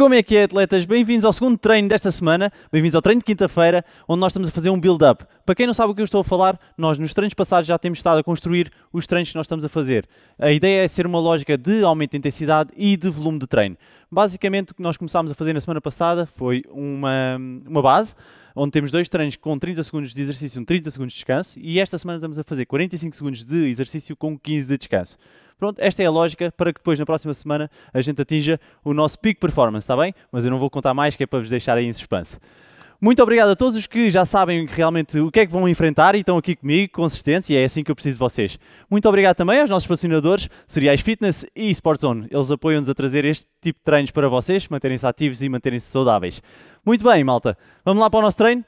Como é que é, atletas? Bem-vindos ao segundo treino desta semana, bem-vindos ao treino de quinta-feira, onde nós estamos a fazer um build-up. Para quem não sabe o que eu estou a falar, nós nos treinos passados já temos estado a construir os treinos que nós estamos a fazer. A ideia é ser uma lógica de aumento de intensidade e de volume de treino. Basicamente, o que nós começámos a fazer na semana passada foi uma, uma base, onde temos dois treinos com 30 segundos de exercício e 30 segundos de descanso, e esta semana estamos a fazer 45 segundos de exercício com 15 de descanso. Pronto, esta é a lógica para que depois na próxima semana a gente atinja o nosso peak performance, está bem? Mas eu não vou contar mais, que é para vos deixar aí em suspense. Muito obrigado a todos os que já sabem realmente o que é que vão enfrentar e estão aqui comigo, consistentes, e é assim que eu preciso de vocês. Muito obrigado também aos nossos patrocinadores, Cereais Fitness e Sport Zone. Eles apoiam-nos a trazer este tipo de treinos para vocês, manterem-se ativos e manterem-se saudáveis. Muito bem, malta. Vamos lá para o nosso treino?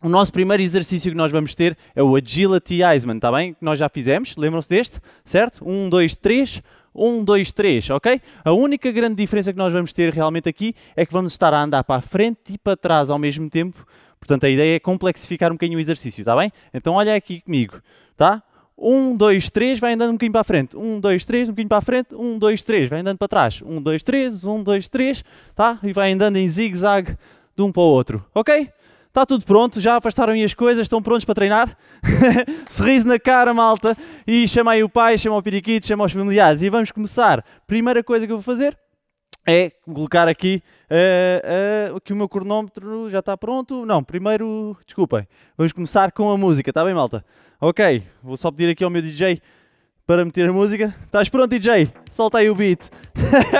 O nosso primeiro exercício que nós vamos ter é o Agility Iceman, está bem? Nós já fizemos, lembram-se deste? Certo? Um, dois, três. Um, dois, três, ok? A única grande diferença que nós vamos ter realmente aqui é que vamos estar a andar para a frente e para trás ao mesmo tempo. Portanto, a ideia é complexificar um bocadinho o exercício, está bem? Então, olha aqui comigo, tá? Um, dois, três, vai andando um bocadinho para a frente. Um, dois, três, um bocadinho para a frente. Um, dois, três, vai andando para trás. Um, dois, três, um, dois, três, tá? E vai andando em zigue-zague de um para o outro, ok? Está tudo pronto, já afastaram as coisas, estão prontos para treinar? Sorriso na cara, malta. E chama aí o pai, chama o periquito, chama os familiares. E vamos começar. Primeira coisa que eu vou fazer é colocar aqui uh, uh, que o meu cronómetro já está pronto. Não, primeiro, desculpem, vamos começar com a música, está bem, malta? Ok, vou só pedir aqui ao meu DJ para meter a música. Estás pronto, DJ? Solta aí o beat.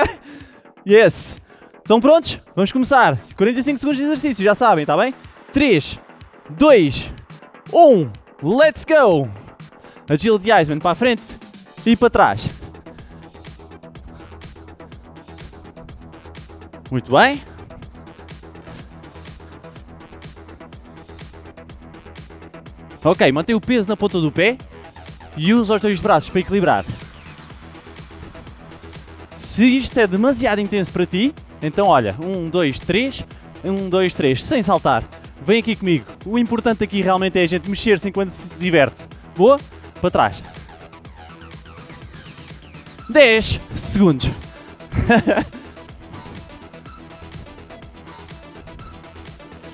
yes! Estão prontos? Vamos começar. 45 segundos de exercício, já sabem, está bem? 3, 2, 1, let's go! Agility Iceman para a frente e para trás. Muito bem. Ok, mantém o peso na ponta do pé e usa os dois braços para equilibrar. Se isto é demasiado intenso para ti, então olha, um, dois, três, um, dois, três, sem saltar. Vem aqui comigo. O importante aqui realmente é a gente mexer-se enquanto se diverte. Boa? Para trás. 10 segundos.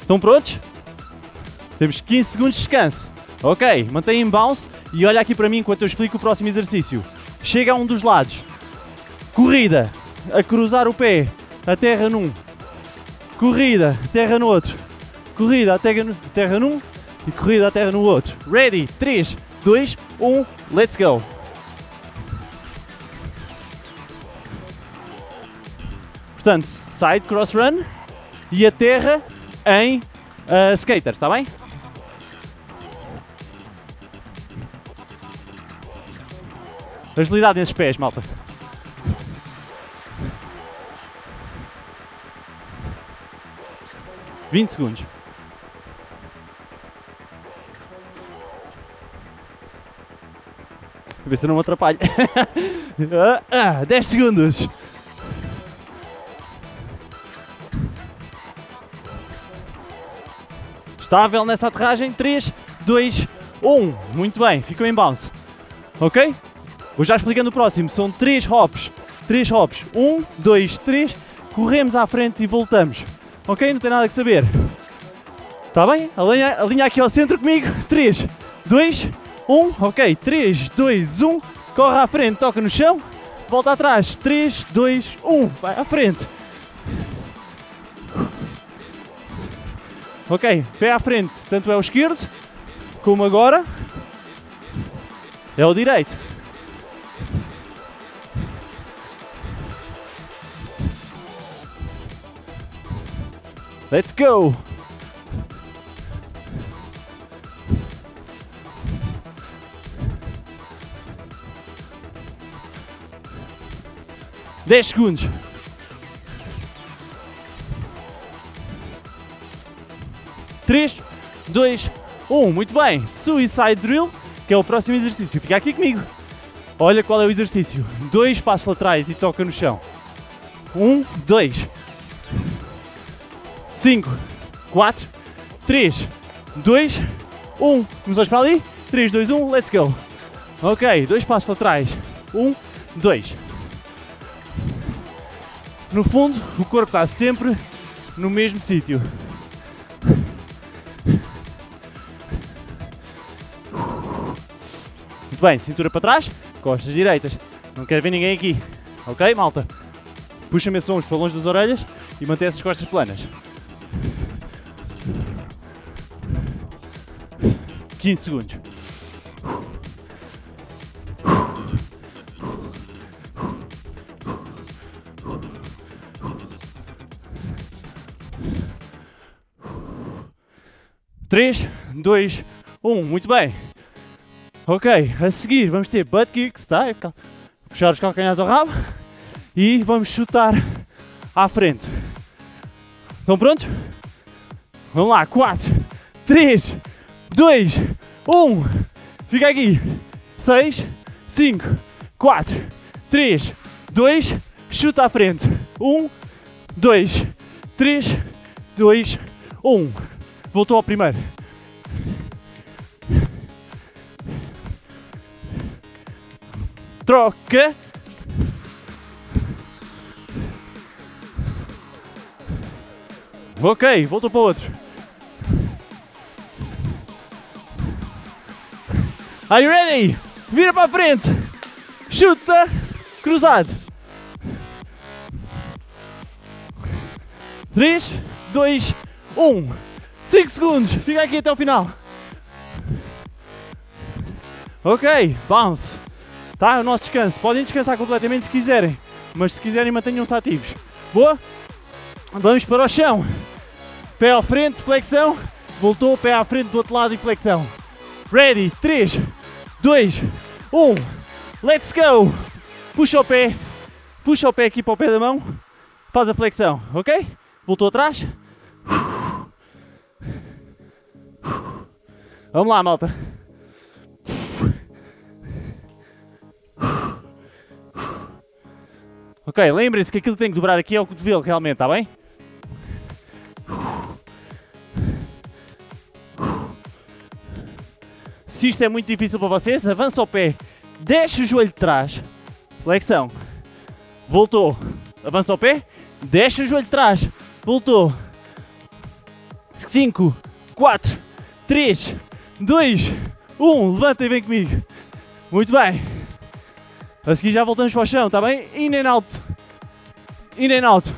Estão prontos? Temos 15 segundos de descanso. Ok, mantém em bounce e olha aqui para mim enquanto eu explico o próximo exercício. Chega a um dos lados. Corrida. A cruzar o pé. A terra num. Corrida. Terra no outro corrida à terra, terra num e corrida à terra no outro. Ready? 3, 2, 1, let's go! Portanto, side cross run e a terra em uh, skater, está bem? Agilidade nesses pés, malta. Vinte segundos. Ver se eu não me atrapalho. 10 ah, ah, segundos. Estável nessa aterragem. 3, 2, 1. Muito bem, ficou em bounce. Ok? Vou já explicando o próximo. São 3 hops. 3 hops. 1, 2, 3. Corremos à frente e voltamos. Ok? Não tem nada que saber. Está bem? Alinha, alinha aqui ao centro comigo. 3, 2, 1, ok, 3, 2, 1, corre à frente, toca no chão, volta atrás, 3, 2, 1, vai à frente. Ok, pé à frente, tanto é o esquerdo como agora é o direito. Let's go! 10 segundos. Três, dois, um. Muito bem. Suicide Drill, que é o próximo exercício. Fica aqui comigo. Olha qual é o exercício. Dois passos laterais e toca no chão. Um, dois. Cinco, quatro, três, dois, um. Começamos para ali. Três, dois, um. Let's go. Ok, dois passos laterais. Um, dois. No fundo, o corpo está sempre no mesmo sítio. Muito bem, cintura para trás, costas direitas. Não quero ver ninguém aqui. Ok, malta? Puxa-me esses ombros para longe das orelhas e mantém essas costas planas. 15 segundos. Três, dois, um. Muito bem. Ok, a seguir vamos ter butt kicks, tá? Puxar os calcanhares ao rabo e vamos chutar à frente. Estão prontos? Vamos lá, 4, 3, 2, 1. Fica aqui. 6, 5, 4, 3, 2, chuta à frente. 1, 2, 3, 2, 1. Voltou ao primeiro. Troca. Ok, voltou para o outro. Are you ready? Vira para a frente. Chuta. Cruzado. 3, 2, 1. 5 segundos. Fica aqui até o final. Ok, bounce. Tá, o nosso descanso. Podem descansar completamente se quiserem. Mas se quiserem, mantenham-se ativos. Boa? Vamos para o chão. Pé à frente, flexão. Voltou, pé à frente do outro lado e flexão. Ready? 3, 2, 1, let's go! Puxa o pé, puxa o pé aqui para o pé da mão, faz a flexão, ok? Voltou atrás. Vamos lá, malta. Ok, lembrem-se que aquilo que tem que dobrar aqui é o cotovelo, realmente, está bem? Se isto é muito difícil para vocês, avança o pé, deixa o joelho de trás, flexão, voltou, avança o pé, deixa o joelho de trás, voltou, 5, 4, 3, 2, 1, levanta e vem comigo, muito bem, a seguir já voltamos para o chão, está bem? In and out, in and out,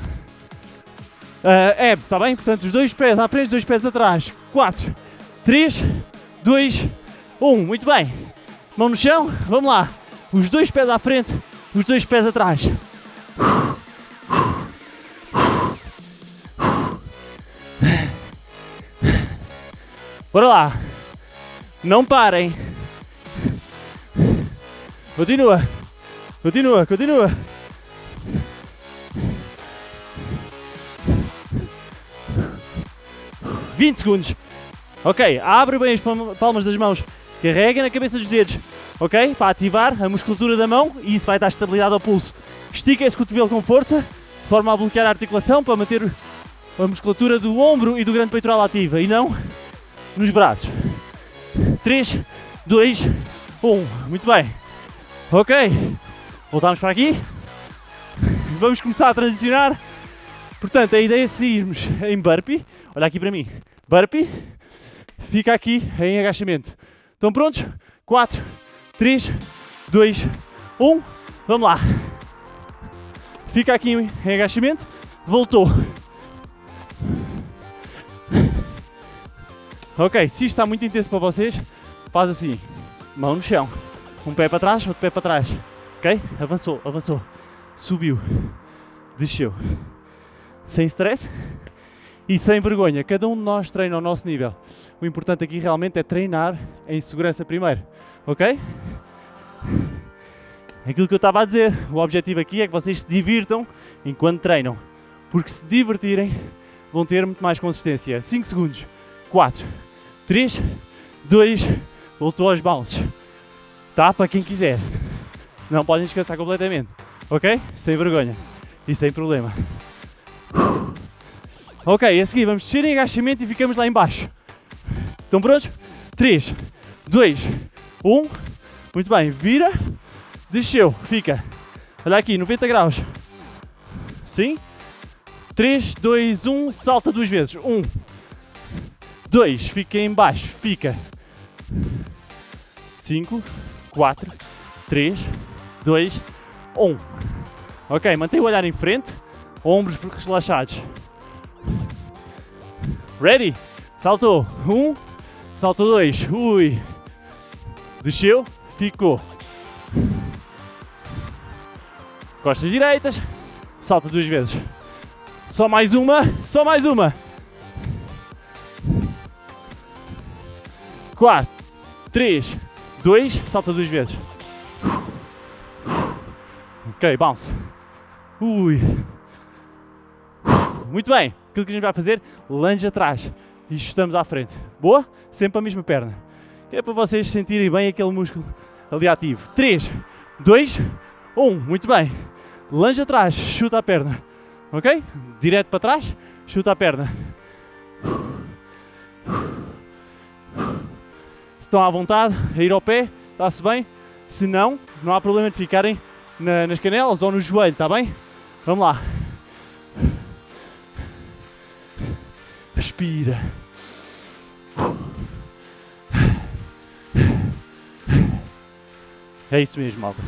uh, abs, está bem? Portanto, os dois pés à frente, os dois pés atrás, 4, 3, 2, 1, um, muito bem. Mão no chão, vamos lá. Os dois pés à frente, os dois pés atrás. Bora lá. Não parem. Continua. Continua, continua. Vinte segundos. Ok, abre bem as palmas das mãos Carrega na cabeça dos dedos, ok? Para ativar a musculatura da mão e isso vai dar estabilidade ao pulso. Estica esse cotovelo com força, de forma a bloquear a articulação para manter a musculatura do ombro e do grande peitoral ativa e não nos braços. 3, 2, 1. Muito bem. Ok. Voltamos para aqui. Vamos começar a transicionar. Portanto, a ideia é seguirmos em burpee. Olha aqui para mim. Burpee. Fica aqui em agachamento. Estão prontos? 4, 3, 2, 1. Vamos lá. Fica aqui em agachamento. Voltou. Ok, se está muito intenso para vocês, faz assim. Mão no chão. Um pé para trás, outro pé para trás. Ok? Avançou, avançou. Subiu. Desceu. Sem stress e sem vergonha. Cada um de nós treina ao nosso nível. O importante aqui realmente é treinar em segurança primeiro, ok? Aquilo que eu estava a dizer, o objetivo aqui é que vocês se divirtam enquanto treinam, porque se divertirem vão ter muito mais consistência. 5 segundos, 4, 3, 2, voltou aos bounces. Tá para quem quiser, senão podem descansar completamente, ok? Sem vergonha e sem problema. Ok, a seguir vamos descer em agachamento e ficamos lá embaixo. Estão prontos? 3, 2, 1. Muito bem, vira, desceu, fica. Olha aqui, 90 graus. Sim? 3, 2, 1, salta duas vezes. 1, 2, fica em baixo, fica. 5, 4, 3, 2, 1. Ok, mantém o olhar em frente, ombros relaxados. Ready? Saltou. 1, saltou 2. Ui. Desceu, ficou. Costas direitas, salta duas vezes. Só mais uma, só mais uma. Quatro, três, dois, salta duas vezes. Ok, bounce. Ui. Muito bem. Aquilo que a gente vai fazer, lunge atrás e ajustamos à frente. Boa? Sempre a mesma perna. É para vocês sentirem bem aquele músculo ali ativo. 3, 2, 1. Muito bem. Lunge atrás, chuta a perna. Ok? Direto para trás, chuta a perna. Estão à vontade a ir ao pé, está-se bem. Se não, não há problema de ficarem na, nas canelas ou no joelho, está bem? Vamos lá. Respira. É isso mesmo, malta.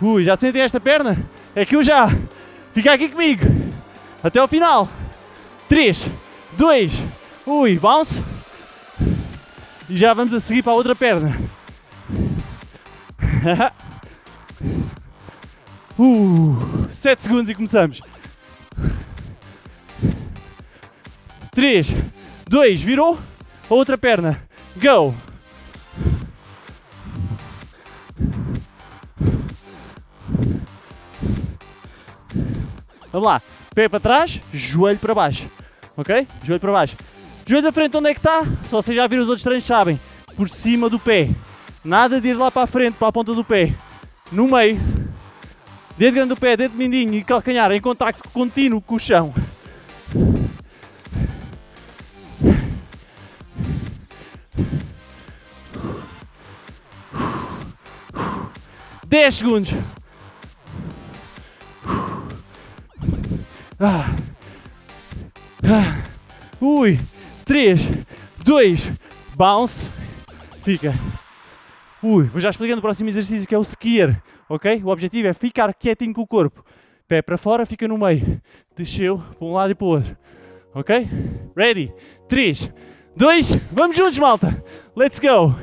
Ui, já sentem esta perna? É que eu já. Fica aqui comigo. Até ao final. 3, 2, ui, bounce. E já vamos a seguir para a outra perna. uh, 7 segundos e começamos. 3, 2, virou. A outra perna. Go. Vamos lá. Pé para trás, joelho para baixo. Ok? Joelho para baixo. Joelho da frente, onde é que está? Se vocês já viram os outros treinos, sabem. Por cima do pé. Nada de ir lá para a frente, para a ponta do pé. No meio. Dedo grande do pé, dedo mindinho e calcanhar em contacto contínuo com o chão. Dez segundos. Ah. Ah. Ui. 3, 2, bounce. Fica. Ui, vou já explicando o próximo exercício que é o skier, ok? O objetivo é ficar quietinho com o corpo. Pé para fora, fica no meio. Desceu para um lado e para o outro. Ok? Ready? 3, 2, vamos juntos, malta! Let's go!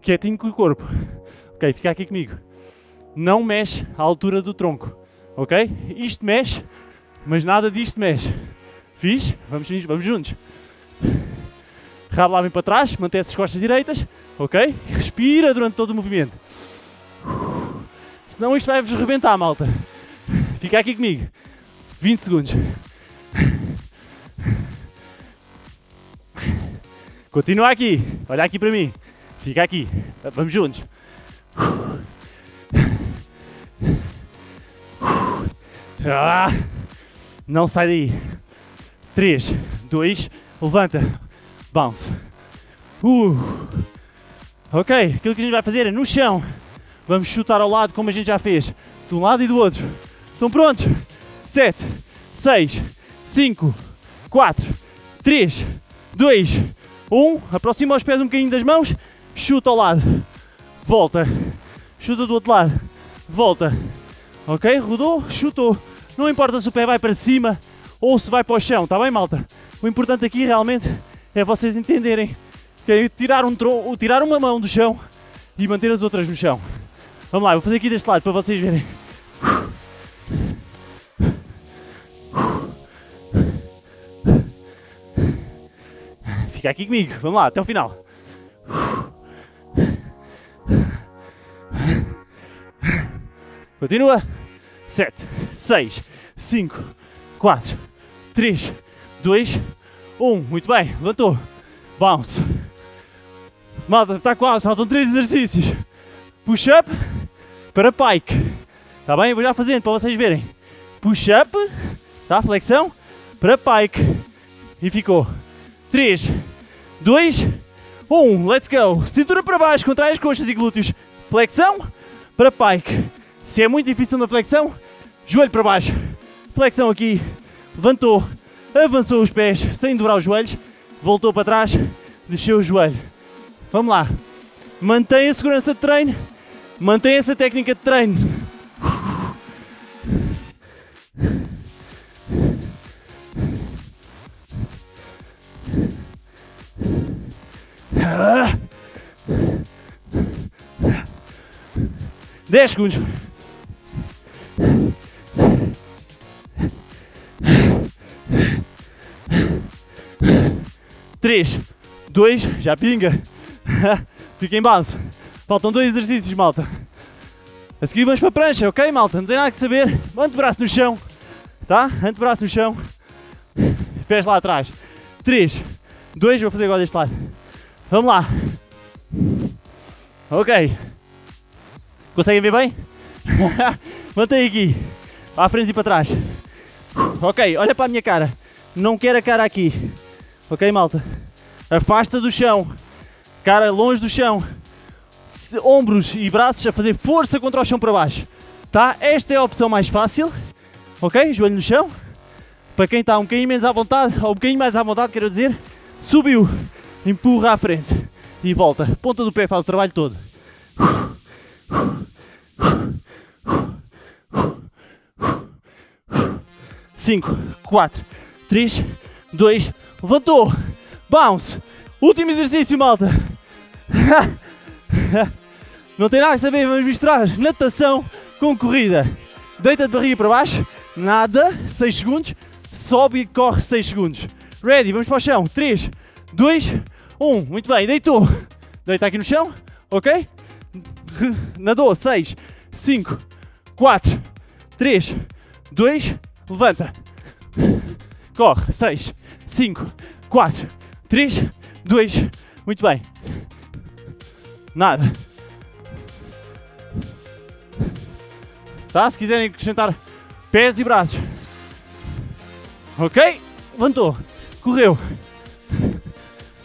Quietinho com o corpo. Ok, fica aqui comigo. Não mexe à altura do tronco ok? Isto mexe, mas nada disto mexe. Fiz? Vamos, vamos juntos. Rabo lá bem para trás, mantém as costas direitas, ok? Respira durante todo o movimento. Senão isto vai-vos rebentar, malta. Fica aqui comigo. 20 segundos. Continua aqui. Olha aqui para mim. Fica aqui. Vamos juntos. Ah, não sai daí. 3, 2, levanta. Bounce. Uh. Ok, aquilo que a gente vai fazer é no chão. Vamos chutar ao lado como a gente já fez. De um lado e do outro. Estão prontos? 7, 6, 5, 4, 3, 2, 1. Aproxima os pés um bocadinho das mãos. Chuta ao lado. Volta. Chuta do outro lado. Volta. Ok? Rodou, chutou. Não importa se o pé vai para cima ou se vai para o chão, está bem, malta? O importante aqui realmente é vocês entenderem que é tirar, um tron tirar uma mão do chão e manter as outras no chão. Vamos lá, vou fazer aqui deste lado para vocês verem. Fica aqui comigo, vamos lá, até o final. Continua. 7, 6, 5, 4, 3, 2, 1. Muito bem, levantou. Bounce. Malta, está quase, faltam 3 exercícios. Push up para pike. Está bem? Vou já fazendo para vocês verem. Push up, tá? Flexão para pike. E ficou. 3, 2, 1. Let's go. Cintura para baixo, contrai as coxas e glúteos. Flexão para pike. Se é muito difícil na flexão, joelho para baixo. Flexão aqui, levantou, avançou os pés sem dobrar os joelhos, voltou para trás, desceu o joelho. Vamos lá. Mantenha a segurança de treino, mantenha essa técnica de treino. Dez segundos. Três, dois, já pinga. Fica em base. Faltam dois exercícios, malta. A seguir vamos para a prancha, ok, malta? Não tem nada que saber. Antebraço no chão, tá? Antebraço no chão. Pés lá atrás. Três, dois, vou fazer igual deste lado. Vamos lá. Ok. Conseguem ver bem? Mantém aqui. Para a frente e para trás. Ok, olha para a minha cara. Não quero a cara aqui. Ok, malta? Afasta do chão. Cara longe do chão. Ombros e braços a fazer força contra o chão para baixo. Tá? Esta é a opção mais fácil. Ok? Joelho no chão. Para quem está um bocadinho menos à vontade, ou um bocadinho mais à vontade, quero dizer, subiu, empurra à frente e volta. Ponta do pé faz o trabalho todo. 5, 4, 3, 2, levantou, bounce, último exercício malta, não tem nada a saber, vamos misturar. Natação com corrida, deita de barriga para baixo, nada, 6 segundos, sobe e corre 6 segundos, ready, vamos para o chão, 3, 2, 1, muito bem, deitou, deita aqui no chão, ok, nadou, 6, 5, 4, 3, 2, levanta. Corre. 6, 5, 4, 3, 2. Muito bem. Nada. Tá? Se quiserem acrescentar pés e braços. Ok? Levantou. Correu.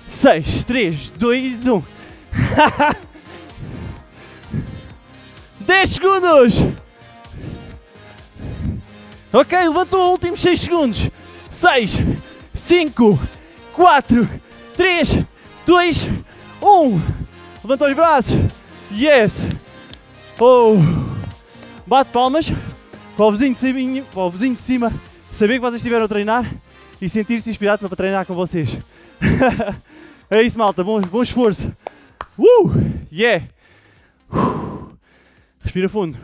6, 3, 2, 1. 10 segundos! Ok, levantou últimos 6 segundos. 6, 5, 4, 3, 2, 1. Levantou os braços. Yes. Oh. Bate palmas para o vizinho de cima, para o vizinho de cima saber que vocês estiveram a treinar e sentir-se inspirado para treinar com vocês. é isso, malta. Bom, bom esforço. Uh! Yeah! Respira fundo.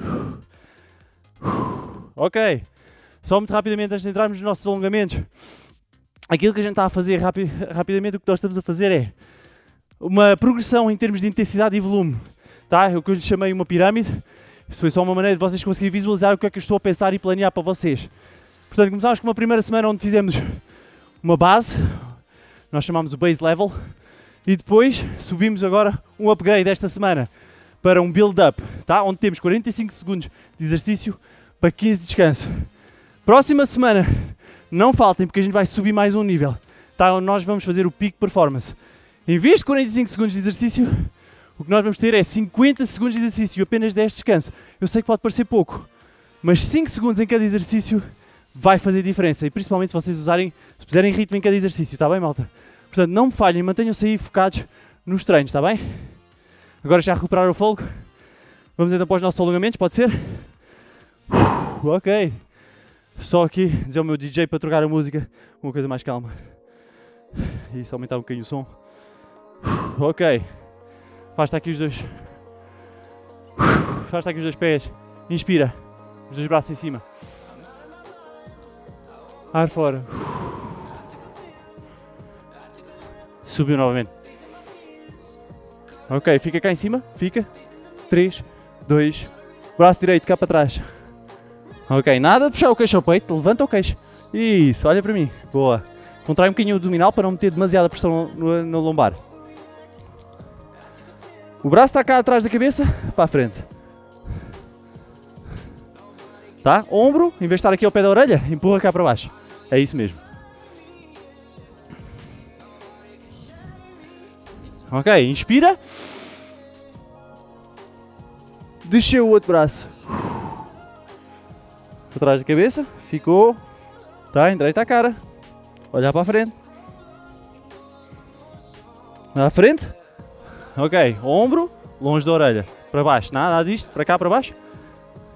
Ok. Só muito rapidamente, antes de entrarmos nos nossos alongamentos, aquilo que a gente está a fazer rapi rapidamente, o que nós estamos a fazer é uma progressão em termos de intensidade e volume. Tá? O que eu lhe chamei uma pirâmide. Isso foi só uma maneira de vocês conseguirem visualizar o que é que eu estou a pensar e planear para vocês. Portanto, começámos com uma primeira semana onde fizemos uma base, nós chamamos o base level, e depois subimos agora um upgrade esta semana para um build-up, tá? onde temos 45 segundos de exercício para 15 de descanso. Próxima semana, não faltem, porque a gente vai subir mais um nível. Tá? Nós vamos fazer o peak performance. Em vez de 45 segundos de exercício, o que nós vamos ter é 50 segundos de exercício e apenas 10 de descanso. Eu sei que pode parecer pouco, mas 5 segundos em cada exercício vai fazer diferença. E principalmente se vocês usarem, se puserem ritmo em cada exercício, está bem, malta? Portanto, não me falhem, mantenham-se aí focados nos treinos, está bem? Agora já recuperaram o fogo. Vamos então para os nossos alongamentos, pode ser? Uh, ok. Só aqui dizer ao meu DJ para trocar a música uma coisa mais calma. E só aumentar um bocadinho o som. Ok. Faz-te aqui os dois. Faz-te aqui os dois pés. Inspira. Os dois braços em cima. Ar fora. Subiu novamente. Ok, fica cá em cima. Fica. 3, 2, braço direito cá para trás. Ok, nada de puxar o queixo ao peito, levanta o queixo. Isso, olha para mim. Boa. Contrai um bocadinho o abdominal para não meter demasiada pressão no, no lombar. O braço está cá atrás da cabeça, para a frente. Tá? Ombro, em vez de estar aqui ao pé da orelha, empurra cá para baixo. É isso mesmo. Ok, inspira. Desceu o outro braço. Trás da cabeça. Ficou. Tá, endireita a cara. Olhar para a frente. À frente. Ok. Ombro. Longe da orelha. Para baixo. Nada, disto. Para cá, para baixo.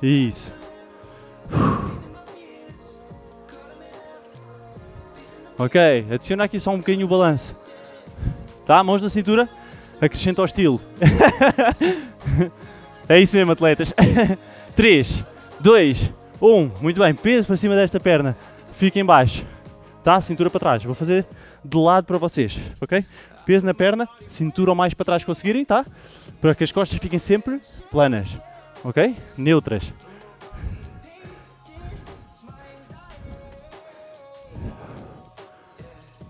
Isso. Ok. Adiciona aqui só um bocadinho o balanço. Tá? Mãos na cintura. Acrescenta ao estilo. é isso mesmo, atletas. 3, 2, 1. Muito bem. Peso para cima desta perna. Fica em baixo. Tá? Cintura para trás. Vou fazer de lado para vocês. Ok? Peso na perna. Cintura o mais para trás conseguirem. Tá? Para que as costas fiquem sempre planas. Ok? Neutras.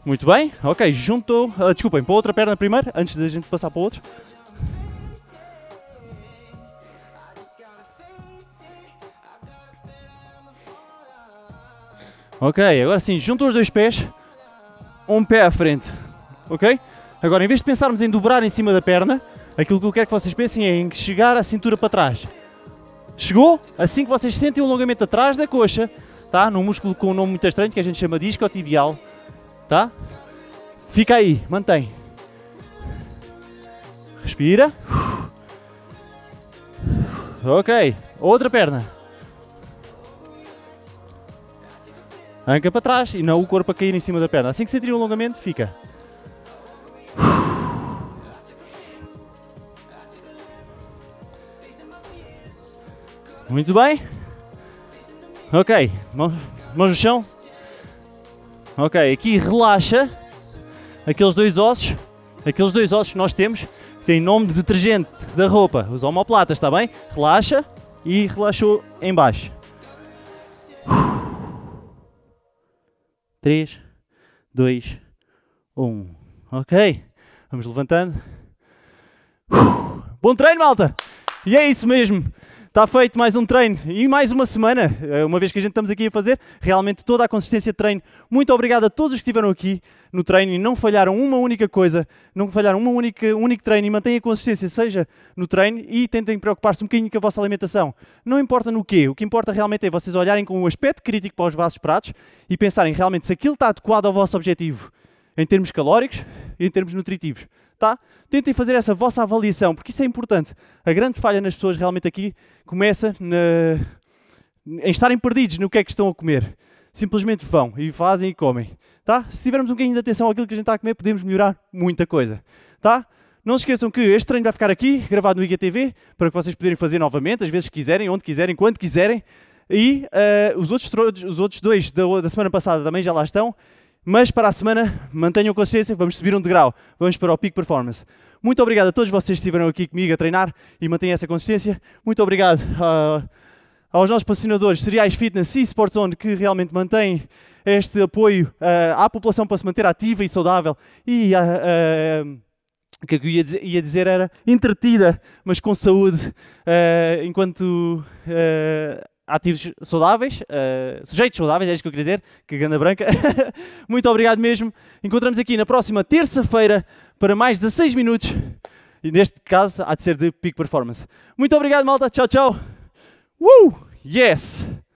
Muito bem, ok, junto, uh, desculpem, para a outra perna primeiro, antes da gente passar para o outro. Ok, agora sim, juntam os dois pés, um pé à frente, ok? Agora, em vez de pensarmos em dobrar em cima da perna, aquilo que eu quero que vocês pensem é em chegar a cintura para trás. Chegou? Assim que vocês sentem o alongamento atrás da coxa, tá? Num músculo com um nome muito estranho que a gente chama de isquiotibial, tá? Fica aí, mantém. Respira. Ok, outra perna. Anca para trás e não o corpo a cair em cima da perna. Assim que sentir o alongamento, fica. Muito bem. Ok, mãos, no chão. Ok, aqui relaxa aqueles dois ossos, aqueles dois ossos que nós temos, que têm nome de detergente da roupa, os omoplatas, está bem? Relaxa e relaxou em baixo. 3, 2, 1. Ok, vamos levantando. Bom treino, malta! E é isso mesmo. Está feito mais um treino e mais uma semana, eh, uma vez que a gente estamos aqui a fazer, realmente toda a consistência de treino. Muito obrigado a todos os que estiveram aqui no treino e não falharam uma única coisa, não falharam uma única, um único treino e mantenham a consistência, seja no treino e tentem preocupar-se um bocadinho com a vossa alimentação. Não importa no quê, o que importa realmente é vocês olharem com um aspecto crítico para os vossos pratos e pensarem realmente se aquilo está adequado ao vosso objetivo, em termos calóricos e em termos nutritivos tá? Tentem fazer essa vossa avaliação, porque isso é importante. A grande falha nas pessoas realmente aqui começa na... em estarem perdidos no que é que estão a comer. Simplesmente vão e fazem e comem, tá? Se tivermos um bocadinho de atenção àquilo que a gente está a comer, podemos melhorar muita coisa, tá? Não se esqueçam que este treino vai ficar aqui, gravado no IGTV, para que vocês poderem fazer novamente, às vezes quiserem, onde quiserem, quando quiserem. E uh, os, outros, os outros dois da, da semana passada também já lá estão. Mas para a semana, mantenham consciência, vamos subir um degrau, vamos para o Peak Performance. Muito obrigado a todos vocês que estiveram aqui comigo a treinar e mantenham essa consciência. Muito obrigado uh, aos nossos patrocinadores Cereais Fitness e Sports Zone que realmente mantêm este apoio uh, à população para se manter ativa e saudável e uh, o que eu ia dizer, ia dizer, era entretida, mas com saúde, enquanto ativos saudáveis, uh, sujeitos saudáveis, é isso que eu queria dizer, que ganda branca. Muito obrigado mesmo. Encontramos aqui na próxima terça-feira para mais 16 minutos. E neste caso há de ser de Peak Performance. Muito obrigado, malta. Tchau, tchau. Uh! Yes!